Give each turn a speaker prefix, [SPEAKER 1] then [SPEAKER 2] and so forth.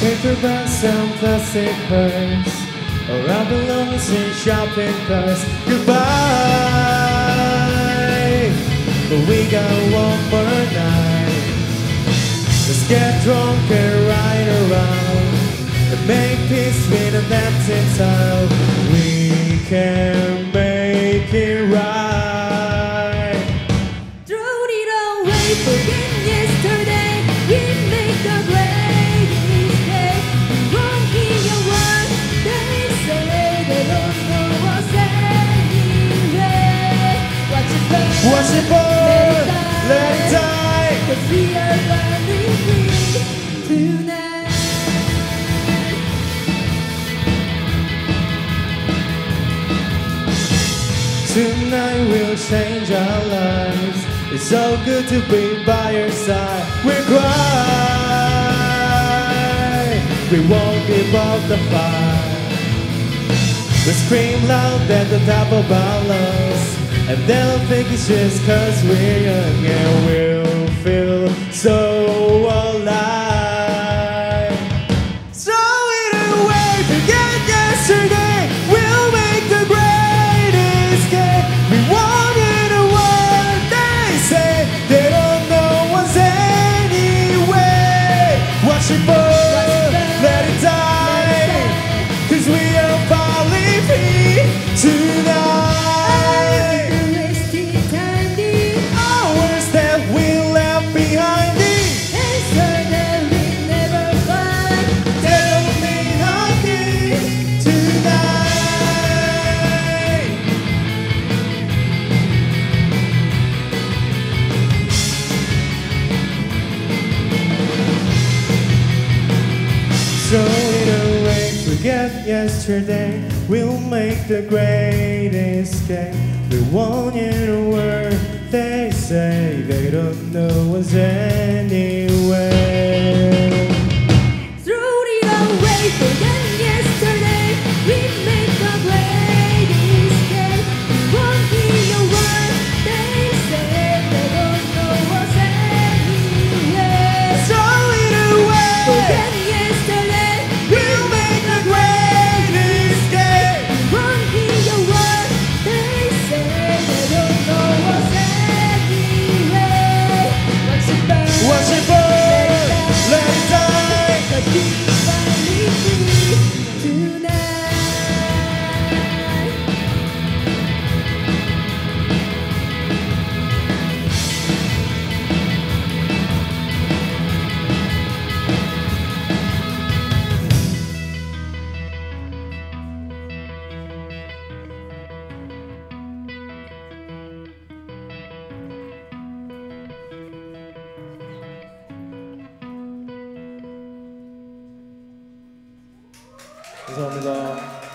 [SPEAKER 1] Paper bags and plastic purse Around balloons in shopping carts Goodbye But we got one more night. Let's get drunk and ride around And make peace with an empty town We can make it right
[SPEAKER 2] Tonight
[SPEAKER 1] we'll change our lives. It's so good to be by your side. We cry, we won't give up the fight. We scream loud at the top of our lungs, and they'll think it's just cause we're young and we'll feel so Watch Throw it away, forget yesterday. We'll make the great escape. We want in a word. They say they don't know what's anyway. 감사합니다.